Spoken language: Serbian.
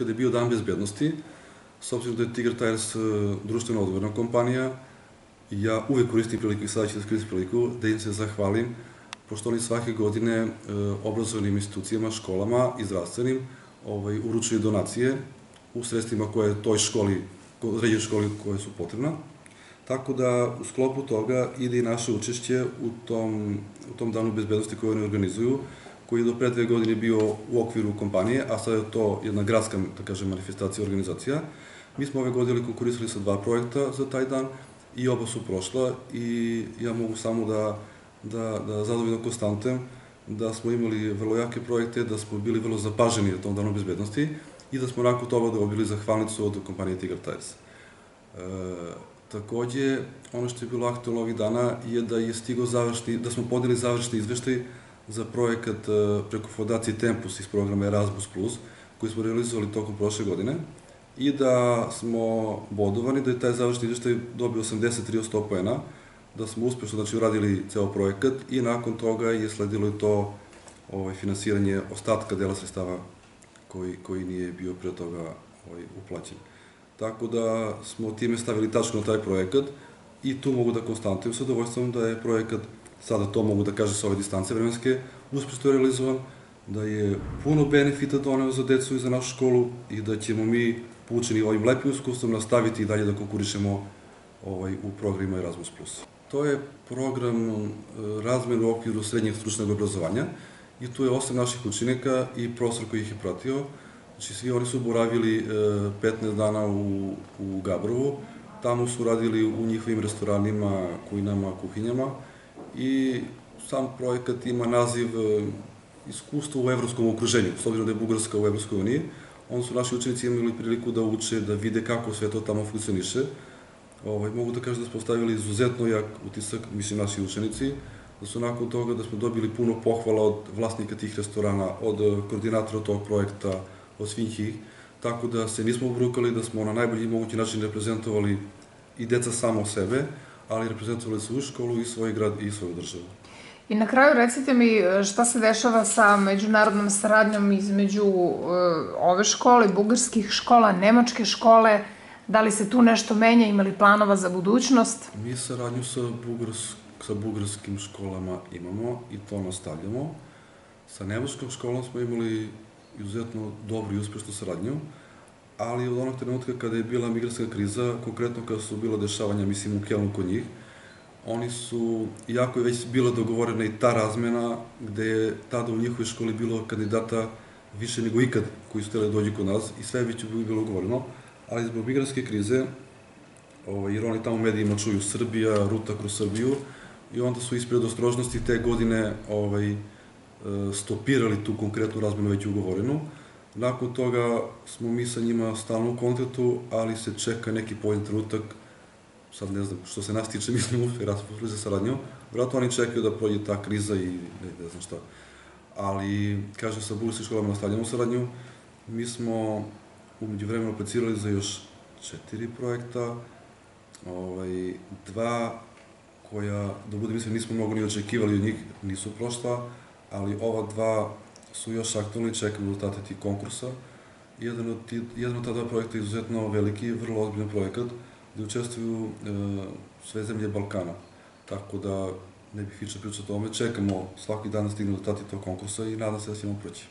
Kada je bio dan bezbednosti, s obzirom da je Tiger Tires e, društveno odgovorna kompanija, ja uvek koristim priliku i sada ću da skoristim priliku da im se zahvalim, pošto oni svake godine e, obrazovanim institucijama, školama i zdravstvenim ovaj, uručuju donacije u sredstvima koje toj školi, određenoj školi koje su potrebna. Tako da u sklopu toga ide i naše učešće u tom, u tom danu bezbednosti koje oni organizuju, koji je do pre dve godine bio u okviru kompanije, a sada je to jedna gradska, da kažem, manifestacija organizacija. Mi smo ove godine konkurisali sa dva projekta za taj dan i oba su prošla i ja mogu samo da, da, da zadovoljno konstantem da smo imali vrlo jake projekte, da smo bili vrlo zapaženi na tom danu bezbednosti i da smo nakon toga dobili zahvalnicu od kompanije Tiger Tires. E, takođe, ono što je bilo aktualno ovih dana je da je stigo završni, da smo podeli završni izveštaj za projekat e, preko fondacije Tempus iz programa Erasmus+, koji smo realizovali tokom prošle godine i da smo bodovani, da je taj završni izveštaj dobio 83 od 100 poena, da smo uspešno znači, uradili ceo projekat i nakon toga je sledilo i to ovaj, finansiranje ostatka dela sredstava koji, koji nije bio pre toga ovaj, uplaćen. Tako da smo time stavili tačku na taj projekat i tu mogu da konstantujem sa dovoljstvom da je projekat sada to mogu da kažem sa ove distance vremenske, uspešno realizovan, da je puno benefita doneo za decu i za našu školu i da ćemo mi poučeni ovim lepim iskustvom nastaviti i dalje da konkurišemo ovaj, u programima Erasmus+. To je program e, razmenu u okviru srednjeg stručnog obrazovanja i tu je osam naših učenika i profesor koji ih je pratio. Znači, svi oni su boravili 15 e, dana u, u Gabrovu, tamo su radili u njihovim restoranima, kujnama, kuhinjama, i sam projekat ima naziv e, iskustvo u evropskom okruženju, s obzirom da je Bugarska u Evropskoj uniji, on su naši učenici imali priliku da uče, da vide kako sve to tamo funkcioniše. Ovaj, mogu da kažem da smo stavili izuzetno jak utisak, mislim naši učenici, da su nakon toga da smo dobili puno pohvala od vlasnika tih restorana, od e, koordinatora tog projekta, od svih ih, tako da se nismo obrukali, da smo na najbolji mogući način reprezentovali i deca samo sebe, ali reprezentovali svoju školu i svoj grad i svoju državu. I na kraju recite mi e, šta se dešava sa međunarodnom saradnjom između uh, ove škole, bugarskih škola, nemačke škole, da li se tu nešto menja, ima li planova za budućnost? Mi saradnju sa, bugarsk, sa bugarskim školama imamo i to nastavljamo. Sa nemačkom školom smo imali izuzetno dobru i uspešnu saradnju ali od onog trenutka kada je bila migranska kriza, konkretno kada su bila dešavanja, mislim, u Kelnu kod njih, oni su, jako je već bila dogovorena i ta razmena, gde je tada u njihovoj školi bilo kandidata više nego ikad koji su hteli da dođu kod nas i sve već je bilo govoreno, ali zbog migranske krize, ovaj, jer oni tamo u medijima čuju Srbija, ruta kroz Srbiju, i onda su ispred ostrožnosti te godine ovaj, e, stopirali tu konkretnu razmenu već ugovorenu, Nakon toga smo mi sa njima stalno u kontaktu, ali se čeka neki pojedin trenutak, sad ne znam, što se nas tiče, mi smo uspeli raspošli za saradnju, vratno oni čekaju da prođe ta kriza i ne, ne znam šta. Ali, kažem, sa bugarskih školama nastavljamo saradnju, mi smo umeđu vremena aplicirali za još četiri projekta, ovaj, dva koja, da bude mislim, nismo mnogo ni očekivali od njih, nisu prošla, ali ova dva su još aktualni, čekaju rezultate tih konkursa. Jedan od, ti, jedan od ta dva projekta je izuzetno veliki, vrlo ozbiljan projekat, gde učestvuju e, sve zemlje Balkana. Tako da ne bih više pričao o tome, čekamo svaki dan da stigne rezultati tog konkursa i nadam se da ćemo proći.